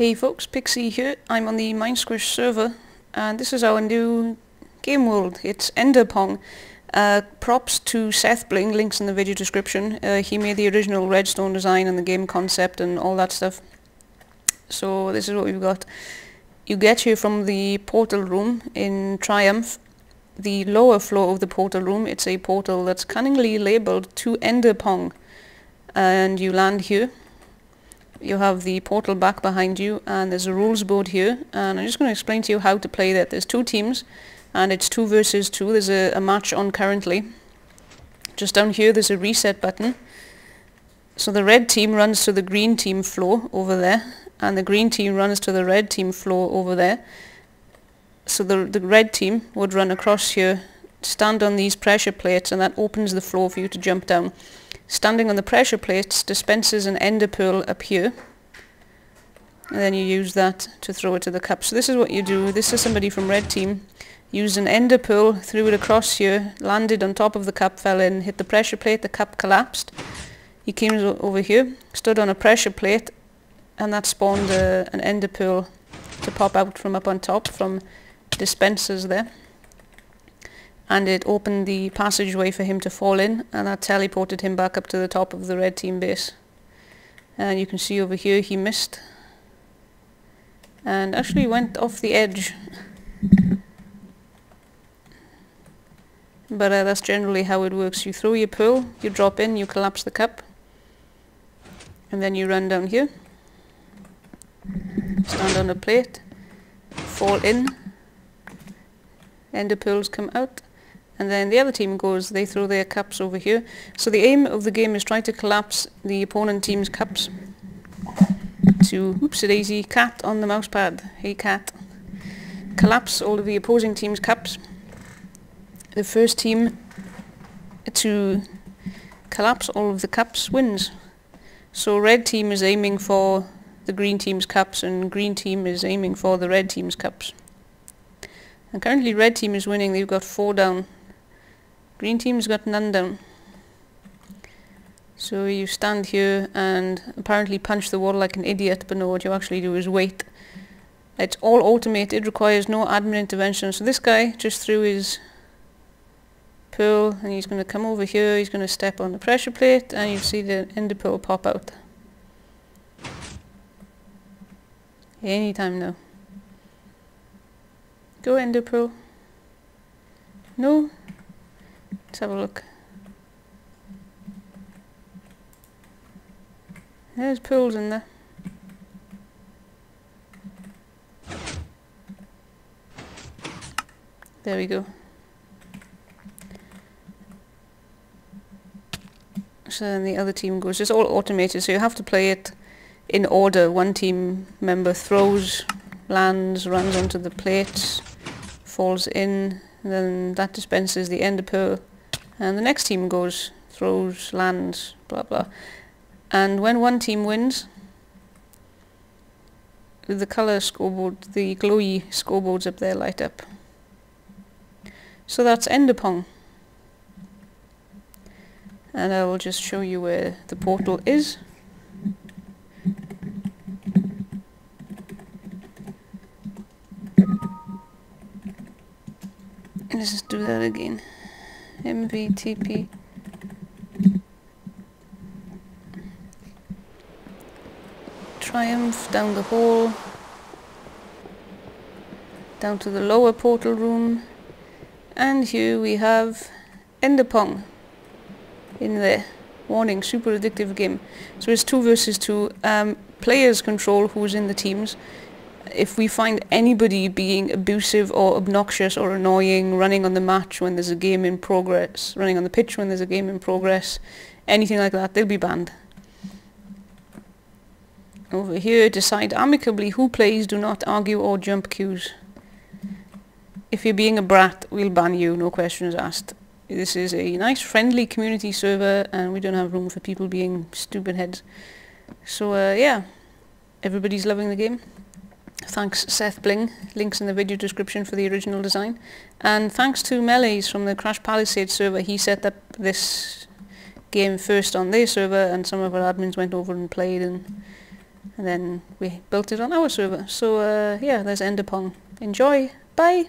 Hey folks, Pixie here. I'm on the Minesquish server and this is our new game world. It's Enderpong. Uh, props to SethBling, links in the video description. Uh, he made the original redstone design and the game concept and all that stuff. So this is what we've got. You get here from the portal room in Triumph. The lower floor of the portal room, it's a portal that's cunningly labelled to Enderpong. And you land here you have the portal back behind you and there's a rules board here and I'm just going to explain to you how to play that. There's two teams and it's two versus two. There's a, a match on currently. Just down here there's a reset button. So the red team runs to the green team floor over there and the green team runs to the red team floor over there. So the, the red team would run across here, stand on these pressure plates and that opens the floor for you to jump down. Standing on the pressure plates dispenses an ender pearl here. And then you use that to throw it to the cup. So this is what you do. This is somebody from red team. Used an ender pearl, threw it across here, landed on top of the cup, fell in, hit the pressure plate, the cup collapsed. He came over here, stood on a pressure plate, and that spawned a, an ender pearl to pop out from up on top from dispensers there and it opened the passageway for him to fall in and that teleported him back up to the top of the red team base. And you can see over here he missed. And actually went off the edge. But uh, that's generally how it works. You throw your pearl you drop in you collapse the cup and then you run down here. Stand on a plate fall in ender pearls come out and then the other team goes, they throw their cups over here. So the aim of the game is try to collapse the opponent team's cups to, oops, a daisy, cat on the mouse pad. Hey cat. Collapse all of the opposing team's cups. The first team to collapse all of the cups wins. So red team is aiming for the green team's cups and green team is aiming for the red team's cups. And currently red team is winning, they've got four down. Green team's got none down. So you stand here and apparently punch the wall like an idiot, but no, what you actually do is wait. It's all automated, requires no admin intervention. So this guy just threw his pearl and he's going to come over here, he's going to step on the pressure plate and you see the ender pearl pop out. Anytime now. Go ender pearl. No, Let's have a look. There's pools in there. There we go. So then the other team goes. It's all automated, so you have to play it in order. One team member throws, lands, runs onto the plates, falls in, then that dispenses the ender pearl and the next team goes, throws, lands, blah blah. And when one team wins, the colour scoreboard, the glowy scoreboards up there light up. So that's Enderpong. And I will just show you where the portal is. Let's just do that again. MVTP. Triumph down the hall. Down to the lower portal room. And here we have Enderpong in there. Warning, super addictive game. So it's two versus two. Um, players control who's in the teams if we find anybody being abusive or obnoxious or annoying, running on the match when there's a game in progress, running on the pitch when there's a game in progress, anything like that, they'll be banned. Over here, decide amicably who plays, do not argue or jump queues. If you're being a brat, we'll ban you, no questions asked. This is a nice friendly community server and we don't have room for people being stupid heads. So uh, yeah, everybody's loving the game. Thanks SethBling, links in the video description for the original design. And thanks to Meles from the Krash Palisade server, he set up this game first on their server and some of our admins went over and played and and then we built it on our server. So uh, yeah, there's Enderpong. Enjoy. Bye.